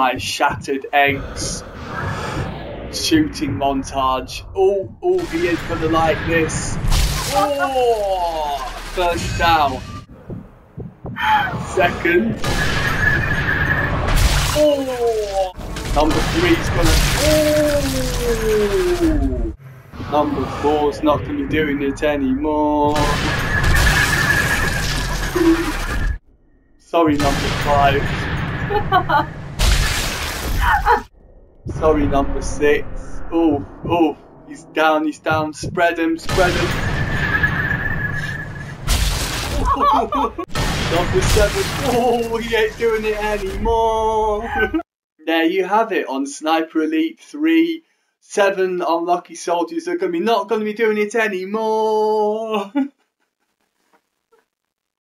my shattered eggs shooting montage. Oh, oh, he is gonna like this. Oh, first down. Second. Oh, number three's gonna. Oh, number four's not gonna be doing it anymore. Sorry, number five. Sorry, number six. Oh, oh, he's down, he's down. Spread him, spread him. number seven. Oh, he ain't doing it anymore. there you have it on Sniper Elite 3. Seven unlucky soldiers are gonna be not gonna be doing it anymore.